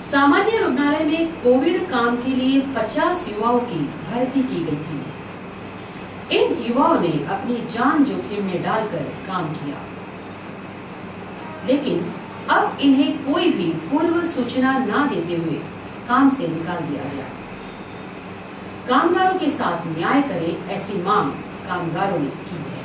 सामान्य रुग्णालय में कोविड काम के लिए 50 युवाओं की भर्ती की गई थी। इन युवाओं ने अपनी जान जोखिम में डालकर काम किया। लेकिन अब इन्हें कोई भी पूर्व सूचना ना देते हुए काम से निकाल दिया गया। कामगारों के साथ न्याय करे ऐसी मांग कामगारों ने की है।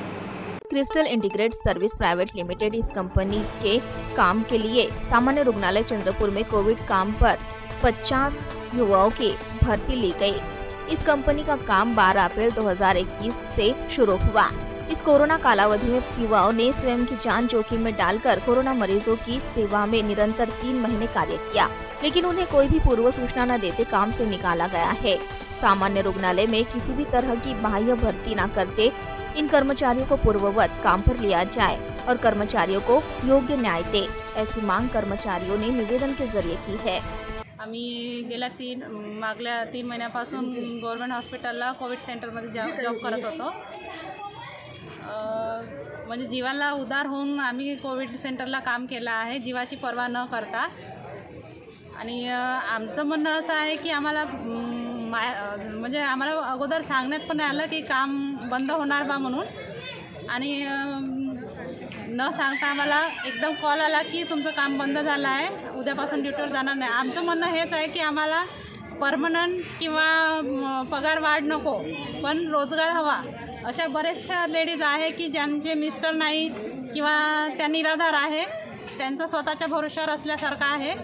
Crystal Integrate Service Private Limited इस कंपनी के काम के लिए सामान्य रुग्णालय चंद्रपुर में कोविड काम पर 50 युवाओं की भर्ती ली गई। इस कंपनी का काम 12 अप्रैल 2021 से शुरू हुआ इस कोरोना कालावधि में युवाओं ने स्वयं की जान जोखिम में डालकर कोरोना मरीजों की सेवा में निरंतर तीन महीने कार्य किया, लेकिन उन्हें कोई भी पूर्व सूचना न देते काम से निकाला गया है सामान्य रुग्णालय में किसी भी तरह की बाह्य भर्ती न करते इन कर्मचारियों को पूर्ववत काम पर लिया जाए और कर्मचारियों को योग्य न्याय दे ऐसी मांग कर्मचारियों ने निवेदन के ज़रिए की है। आम्ही गेल्या तीन मागल्या तीन महिन्यापासून गव्हर्मेंट हॉस्पिटलला कोविड सेंटरमध्ये जॉब जॉब करत होतो. म्हणजे जीवाला उदार होऊन आम्ही कोविड सेंटरला काम केलं आहे जीवाची पर्वा न करता. आमचं म्हणणं असं आहे की आम्हाला म, माय म्हणजे आम्हाला अगोदर सांगण्यात पण आलं की काम बंद होणार बा म्हणून. आणि न सांगता आम्हाला एकदम कॉल आला की तुमचं काम बंद झालं आहे. उद्यापासून ड्युटीवर जाणार नाही. आमचं म्हणणं हेच आहे की आम्हाला परमनंट किंवा पगार वाढ नको पण रोजगार हवा. अशा बऱ्याचशा लेडीज आहे की ज्यांचे मिस्टर नाही किंवा त्या निराधार आहे. त्यांचं स्वतःच्या भरोश्यावर असल्यासारखं आहे.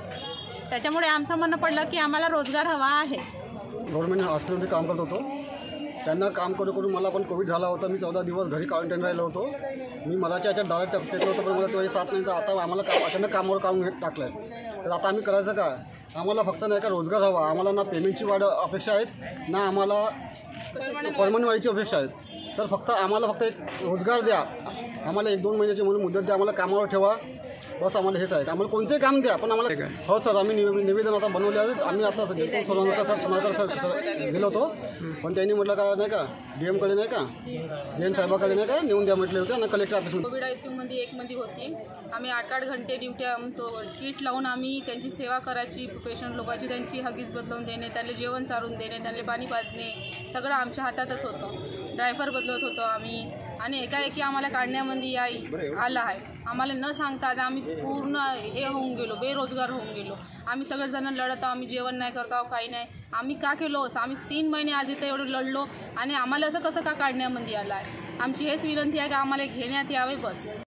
त्याच्यामुळे आमचं म्हणणं पडलं की आम्हाला रोजगार हवा आहे. गव्हर्नमेंट हॉस्पिटलमध्ये काम करत होतो. त्यांना काम करू करून मला पण कोविड झाला होता. मी चौदा दिवस घरी क्वारंटाईन राहिलो होतो. मी मलाच्या याच्यात डायरेक्ट टेकलो होतो पण मला तो साथ नाही. तर आता आम्हाला काम अचानक कामावर काम घेत टाकलं आहे तर आता आम्ही करायचं काय आम्हाला फक्त नाही का रोजगार हवा. आम्हाला ना पेमेंटची वाढ अपेक्षा आहेत ना आम्हाला परमनंट व्हायची अपेक्षा आहेत. सर फक्त आम्हाला फक्त एक रोजगार द्या. आम्हाला एक दोन महिन्याची म्हणून मुदत द्या. आम्हाला कामावर ठेवा. बस आम्हाला हेच आहे. आम्हाला कोणचंही काम द्या पण आम्हाला हो सर आम्ही निवे- निवेदन आता बनवले आहे आम्ही आता गेलो Solankar sir Samajkar sir sir गेलो होतो. पण त्यांनी म्हटलं का नाही का डी एमकडे नाही का डी एम साहेबाकडे नाही का नेऊन द्या म्हटले होते आणि कलेक्टर ऑफिसमध्ये कोविड आय सी यूमध्ये एक मध्ये होती. आम्ही आठ आठ घंटे ड्युट्या तो किट लावून आम्ही त्यांची सेवा करायची पेशंट लोकांची त्यांची हगीज बदलवून देणे त्यांना जेवण चारून देणे त्यांना पाणी पाजणे सगळं आमच्या हातातच होतं. ड्रायव्हर बदलत होतो आम्ही. आणि एकाएकी आम्हाला काढण्यामध्ये याई आला आहे. आम्हाला न सांगता आता आम्ही पूर्ण हे होऊन गेलो बेरोजगार होऊन गेलो. आम्ही सगळेजण लढत आहोत आम्ही जेवण नाही करत आहोत काही नाही. आम्ही का केलो? असं आम्ही तीन महिने आधी तर एवढं लढलो आणि आम्हाला असं कसं का काढण्यामध्ये आलं आहे? आमची हेच विनंती आहे की आम्हाला घेण्यात यावे बस.